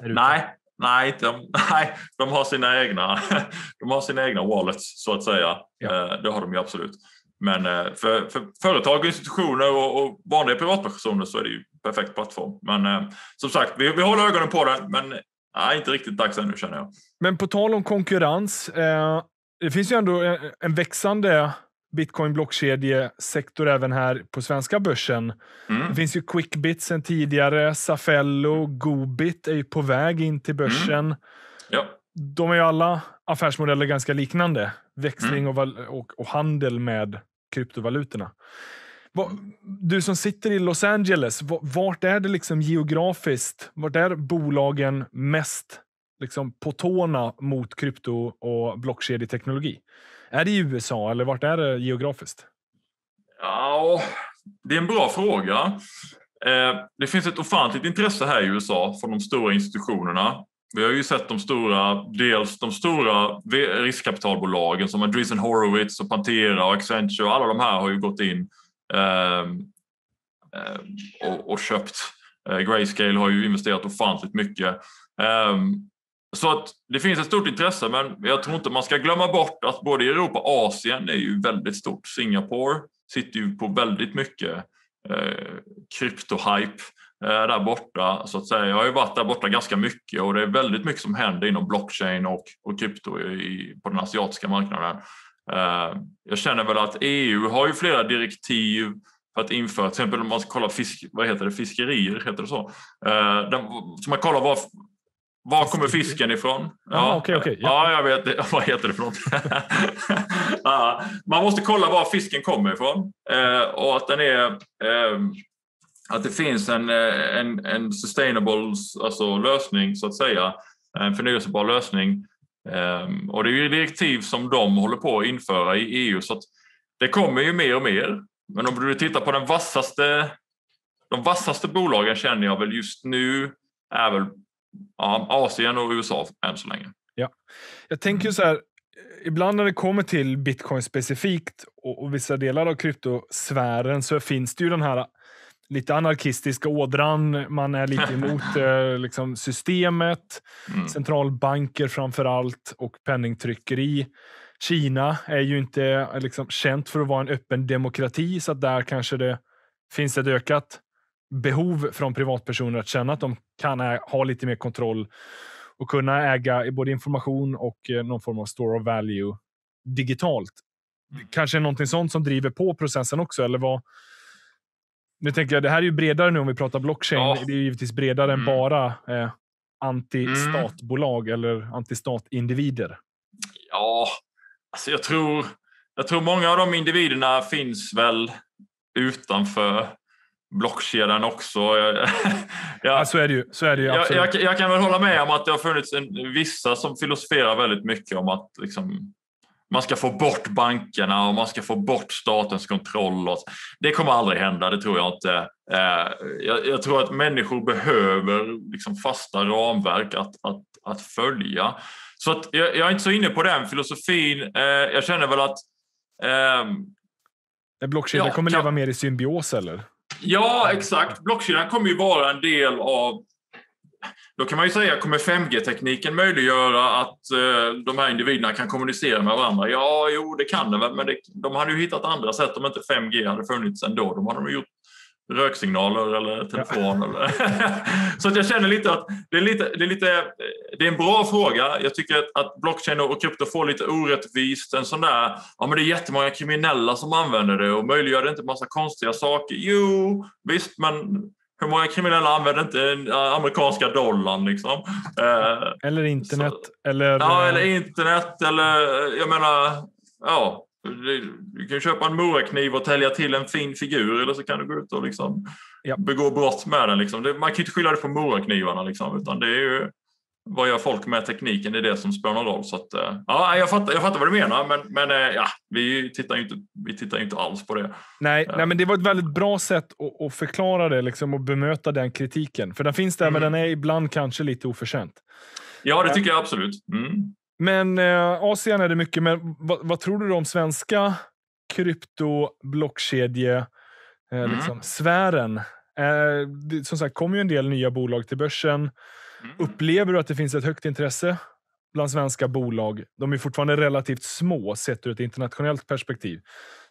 är Nej, nej, de, nej, de har sina egna, de har sina egna wallets så att säga. Ja. Eh, det har de ju absolut. Men eh, för, för företag, institutioner och, och vanliga privatpersoner så är det ju perfekt plattform. Men eh, som sagt, vi, vi håller ögonen på den, men nej, inte riktigt dags ännu känner jag. Men på tal om konkurrens. Eh, det finns ju ändå en, en växande bitcoin blockkedjesektor även här på svenska börsen. Mm. Det finns ju Quickbit sen tidigare. Safello, Gobit är ju på väg in till börsen. Mm. Ja. De är ju alla affärsmodeller ganska liknande. Växling mm. och, och, och, handel med kryptovalutorna. Du som sitter i Los Angeles, vart är det liksom geografiskt? Vart är bolagen mest liksom på tårna mot krypto och blockkedjeteknologi? Är det i USA eller vart är det geografiskt? Ja, det är en bra fråga. Eh, det finns ett ofantligt intresse här i USA från de stora institutionerna. Vi har ju sett de stora, dels de stora riskkapitalbolagen som Andreessen Horowitz och Pantera och Accenture. Alla de här har ju gått in ehm, eh, och, köpt. Eh, Grayscale har ju investerat ofantligt mycket. Ehm, så att det finns ett stort intresse men jag tror inte man ska glömma bort att både Europa och Asien är ju väldigt stort. Singapore sitter ju på väldigt mycket eh, kryptohype eh, där borta. Så att säga. Jag har ju varit där borta ganska mycket och det är väldigt mycket som händer inom blockchain och, och krypto i, på den asiatiska marknaden. Eh, jag känner väl att EU har ju flera direktiv för att införa, till exempel om man ska kolla fisk, vad heter det, fiskerier, heter det så? Eh, så man kollar vad var kommer fisken ifrån? Ja, okay, okay. ja. ja jag vet. Vad heter det för något? ja, man måste kolla var fisken kommer ifrån eh, och att den är eh, att det finns en, eh, en, en sustainable alltså lösning så att säga, en förnyelsebar lösning. Eh, och det är ju direktiv som de håller på att införa i EU så det kommer ju mer och mer. Men om du tittar på den vassaste, de vassaste bolagen känner jag väl just nu är väl ja, Asien och USA än så länge. Ja. Jag tänker så här, ibland när det kommer till bitcoin specifikt och, och vissa delar av kryptosfären så finns det ju den här lite anarkistiska ådran. Man är lite emot eh, liksom systemet, mm. centralbanker framför allt och penningtryckeri. Kina är ju inte liksom, känt för att vara en öppen demokrati, så där kanske det finns ett ökat behov från privatpersoner att känna att de kan ha lite mer kontroll och kunna äga både information och eh, någon form av store of value digitalt. Mm. Kanske någonting sånt som driver på processen också, eller vad? Nu tänker jag, det här är ju bredare nu om vi pratar blockchain. Ja. Det är givetvis bredare mm. än bara eh, antistatbolag mm. eller antistatindivider. Ja, alltså jag tror, jag tror många av de individerna finns väl utanför blockkedjan också. ja, så är det ju. Så är det ju jag, jag, jag, kan väl hålla med om att det har funnits en, vissa som filosoferar väldigt mycket om att liksom, man ska få bort bankerna och man ska få bort statens kontroll. Och, det kommer aldrig hända, det tror jag inte. Eh, jag, jag, tror att människor behöver liksom, fasta ramverk att, att, att följa. Så att jag, är inte så inne på den filosofin. Eh, jag känner väl att... Eh, blockkedjan ja, kommer kan... leva mer i symbios, eller? Ja, exakt. Blockkedjan kommer ju vara en del av då kan man ju säga, kommer 5G-tekniken möjliggöra att eh, de här individerna kan kommunicera med varandra? Ja, jo, det kan den väl, men det, de hade ju hittat andra sätt om inte 5G hade funnits ändå. De hade de gjort röksignaler eller telefon. Eller så att jag känner lite att det är, lite, det, är lite, det är en bra fråga. Jag tycker att, att blockchain och krypto får lite orättvist. En sån där, ja men det är jättemånga kriminella som använder det och möjliggör det inte massa konstiga saker. Jo, visst, men hur många kriminella använder inte amerikanska dollarn? Liksom? Eh, eller internet. Så, eller, ja, eller internet. Eller jag menar, ja. Du kan köpa en morakniv och tälja till en fin figur eller så kan du gå ut och liksom ja. begå brott med den. Liksom. man kan ju inte skylla det på moraknivarna liksom, utan det är ju vad gör folk med tekniken? Det är det som spelar någon roll. Så att, eh, ja, jag, fattar, jag fattar vad du menar, men, men eh, ja, vi tittar ju inte, vi tittar inte alls på det. Nej, nej, men det var ett väldigt bra sätt att, att förklara det liksom, och bemöta den kritiken. För den finns där, mm. men den är ibland kanske lite oförtjänt. Ja, det tycker jag absolut. Mm. Men eh, Asien är det mycket, men vad, vad tror du om svenska krypto, blockkedje, eh, mm. liksom, sfären? Eh, det, som sagt, kommer ju en del nya bolag till börsen. Mm. Upplever du att det finns ett högt intresse bland svenska bolag? De är fortfarande relativt små sett ur ett internationellt perspektiv.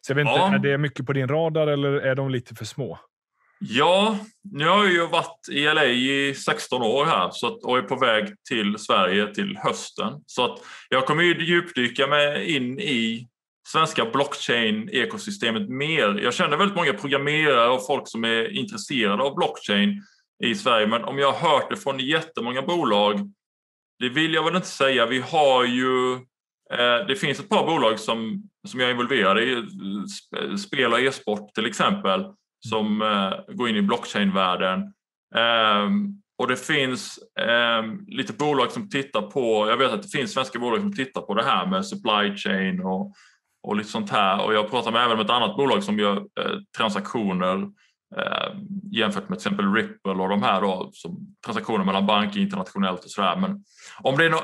Så jag vet inte, är det mycket på din radar eller är de lite för små? Ja, nu har jag ju varit i LA i 16 år här så att, och är på väg till Sverige till hösten. Så att jag kommer ju djupdyka mig in i svenska blockchain-ekosystemet mer. Jag känner väldigt många programmerare och folk som är intresserade av blockchain i Sverige, men om jag har hört det från jättemånga bolag, det vill jag väl inte säga. Vi har ju eh, det finns ett par bolag som, som jag är involverad i, spel och e-sport till exempel, som går in i blockchain-världen. Ehm, och det finns eh, lite bolag som tittar på, jag vet att det finns svenska bolag som tittar på det här med supply chain och, och lite sånt här. Och jag pratar med även med ett annat bolag som gör eh, transaktioner eh, jämfört med till exempel Ripple och de här då, som transaktioner mellan banker internationellt och sådär. Men om det är no, eh,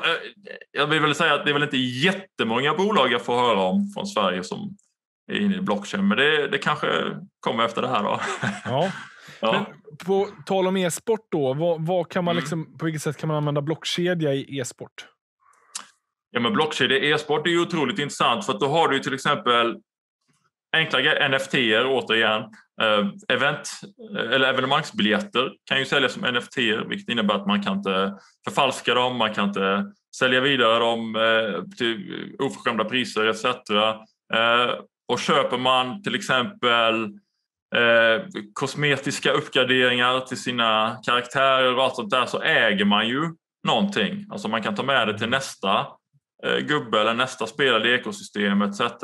jag vill väl säga att det är väl inte jättemånga bolag jag får höra om från Sverige som inne i blockchain, men det, det kanske kommer efter det här då. Ja. ja. Men på tal om e-sport då, vad, vad kan man mm. liksom, på vilket sätt kan man använda blockkedja i e-sport? Ja, men blockkedja i e-sport är ju otroligt intressant för att då har du till exempel enkla NFT återigen. Uh, event, eller evenemangsbiljetter kan ju säljas som NFT vilket innebär att man kan inte förfalska dem, man kan inte sälja vidare dem uh, till oförskämda priser etc och köper man till exempel eh, kosmetiska uppgraderingar till sina karaktärer och allt sånt där så äger man ju någonting. Alltså man kan ta med det till nästa eh, gubbe eller nästa spelare i ekosystemet etc.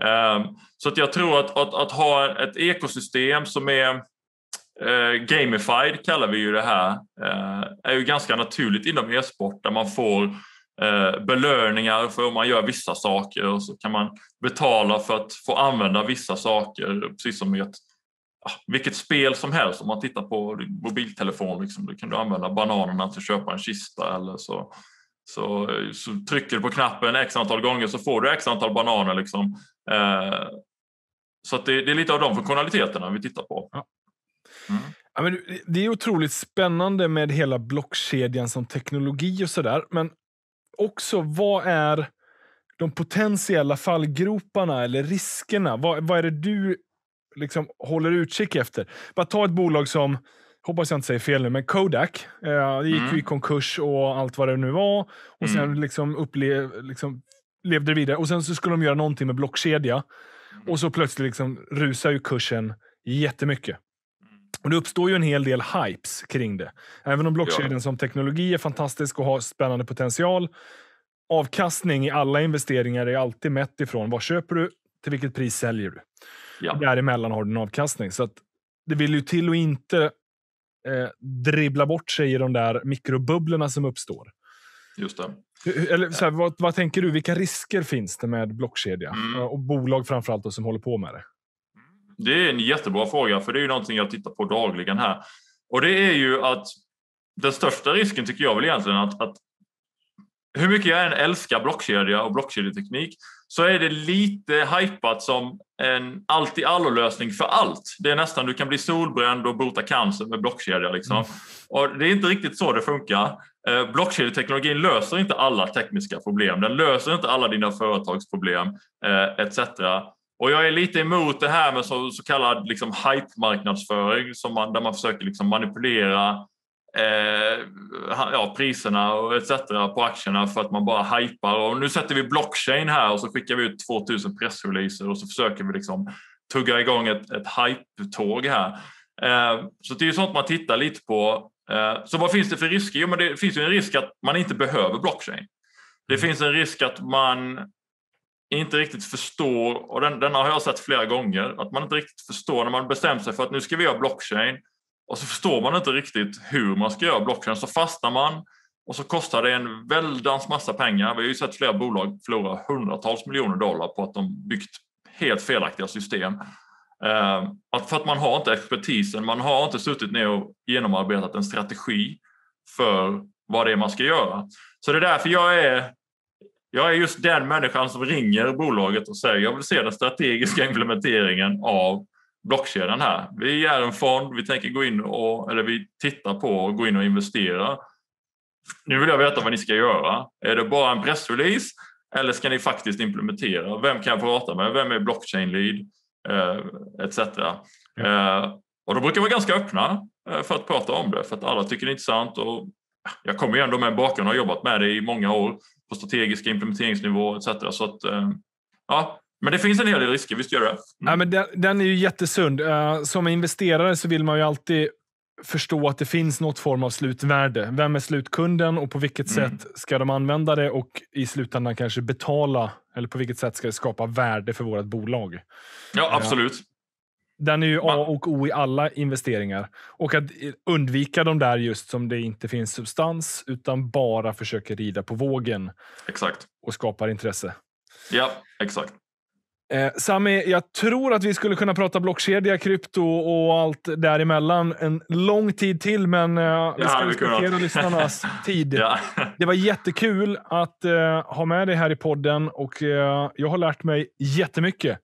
Eh, så att jag tror att, att, att, ha ett ekosystem som är eh, gamified kallar vi ju det här, eh, är ju ganska naturligt inom e-sport där man får eh, belöningar för om man gör vissa saker och så kan man betala för att få använda vissa saker, precis som i ett vilket spel som helst. Om man tittar på mobiltelefon, liksom, då kan du använda bananerna till att köpa en kista eller så, så, så trycker du på knappen x antal gånger så får du x antal bananer. Liksom. Eh, så det, det, är lite av de funktionaliteterna vi tittar på. Mm. Ja, men det är otroligt spännande med hela blockkedjan som teknologi och sådär. Men också, vad är de potentiella fallgroparna eller riskerna? Vad, vad är det du liksom håller utkik efter. Bara ta ett bolag som, hoppas jag inte säger fel nu, men Kodak. Eh, gick mm. i konkurs och allt vad det nu var. Och sen mm. liksom, upplev, liksom levde det vidare. Och sen så skulle de göra någonting med blockkedja. Och så plötsligt liksom rusar ju kursen jättemycket. Och det uppstår ju en hel del hypes kring det. Även om blockkedjan ja. som teknologi är fantastisk och har spännande potential. Avkastning i alla investeringar är alltid mätt ifrån vad köper du, till vilket pris säljer du. Ja. Däremellan har du en avkastning. Så det vill ju till att inte eh, dribbla bort sig i de där mikrobubblorna som uppstår. Just det. Eller, så här, vad, vad, tänker du? Vilka risker finns det med blockkedja? Mm. Och bolag framförallt då, som håller på med det. Det är en jättebra fråga, för det är ju någonting jag tittar på dagligen här. Och det är ju att den största risken tycker jag väl egentligen att, att hur mycket jag än älskar blockkedja och blockkedjeteknik så är det lite hypat som en allt i allo-lösning för allt. Det är nästan du kan bli solbränd och bota cancer med blockkedja. Liksom. Mm. Och det är inte riktigt så det funkar. Eh, blockkedjeteknologin löser inte alla tekniska problem. Den löser inte alla dina företagsproblem eh, etc. Och jag är lite emot det här med så, så kallad liksom, hype-marknadsföring där man försöker liksom, manipulera eh, ja, priserna och etc. på aktierna för att man bara hypar. Och nu sätter vi blockchain här och så skickar vi ut 2000 pressreleaser och så försöker vi liksom tugga igång ett, ett hype-tåg här. Eh, så det är ju sånt man tittar lite på. Eh, så vad finns det för risker? Jo, men det finns ju en risk att man inte behöver blockchain. Det finns en risk att man inte riktigt förstår, och den, den har jag sett flera gånger, att man inte riktigt förstår när man bestämt sig för att nu ska vi göra blockchain och så förstår man inte riktigt hur man ska göra blockchain så fastnar man och så kostar det en väldans massa pengar. Vi har ju sett flera bolag förlora hundratals miljoner dollar på att de byggt helt felaktiga system. Eh, att för att man har inte expertisen, man har inte suttit ner och genomarbetat en strategi för vad det är man ska göra. Så det är därför jag är, jag är just den människan som ringer bolaget och säger jag vill se den strategiska implementeringen av blockkedjan här. Vi är en fond, vi tänker gå in och, eller vi tittar på att gå in och investera. Nu vill jag veta vad ni ska göra. Är det bara en pressrelease eller ska ni faktiskt implementera? Vem kan jag prata med? Vem är blockchain lead? Eh, etc. Eh, och då brukar vi vara ganska öppna eh, för att prata om det för att alla tycker det är intressant. Och jag kommer ju ändå med en bakgrund och har jobbat med det i många år på strategiska implementeringsnivå etc. Så att, eh, ja, men det finns en hel del risker, visst gör det? Mm. Ja, men den, den, är ju jättesund. Uh, som investerare så vill man ju alltid förstå att det finns något form av slutvärde. Vem är slutkunden och på vilket Mm. sätt ska de använda det och i slutändan kanske betala eller på vilket sätt ska det skapa värde för vårt bolag. Ja, absolut. Den är ju A och O i alla investeringar. Och att undvika de där just som det inte finns substans utan bara försöker rida på vågen Exakt. och skapar intresse. Ja, exakt. Eh, Sami, jag tror att vi skulle kunna prata blockkedja, krypto och allt däremellan en lång tid till, men eh, vi Ja, ska vi respektera lyssnarnas tid. Ja. Det var jättekul att eh, ha med dig här i podden och eh, jag har lärt mig jättemycket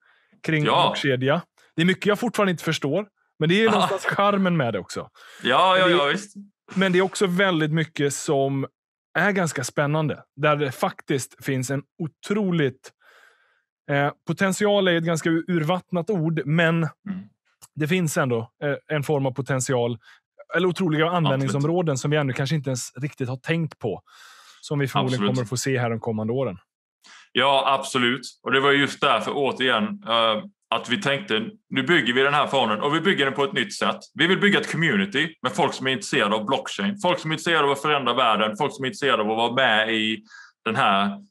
kring Ja. blockkedja. Det är mycket jag fortfarande inte förstår, men det är ju någonstans charmen med det också. Ja, ja, ja, visst. Men det är också väldigt mycket som är ganska spännande. Där det faktiskt finns en otroligt... Eh, potential är ett ganska urvattnat ord, men Mm. det finns ändå eh, en form av potential. Eller otroliga användningsområden som vi ännu kanske inte ens riktigt har tänkt på. Som vi förmodligen Absolut. kommer att få se här de kommande åren. Ja, absolut. Och det var just därför, återigen, eh, att vi tänkte nu bygger vi den här fonden och vi bygger den på ett nytt sätt. Vi vill bygga ett community med folk som är intresserade av blockchain, folk som är intresserade av att förändra världen, folk som är intresserade av att vara med i den här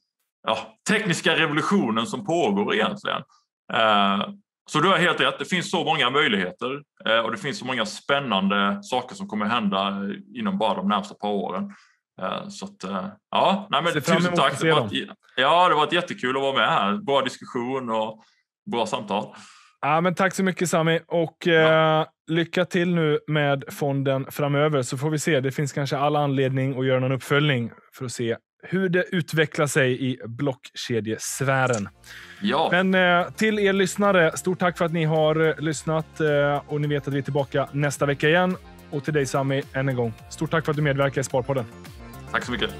ja, tekniska revolutionen som pågår egentligen. Eh, Så du har helt rätt, det finns så många möjligheter eh, och det finns så många spännande saker som kommer hända inom bara de närmsta par åren. Eh, Så att, ja, nej men tusen tack. Det var ett, ja, det var ett jättekul att vara med här. Bra diskussion och bra samtal. Ja, men tack så mycket Sami och eh, lycka till nu med fonden framöver så får vi se. Det finns kanske all anledning att göra någon uppföljning för att se hur det utvecklar sig i blockkedjesfären. Ja, Men eh, till er lyssnare, stort tack för att ni har eh, lyssnat eh, och ni vet att vi är tillbaka nästa vecka igen. Och till dig Sami, än en gång, stort tack för att du medverkar i Sparpodden. tack så mycket.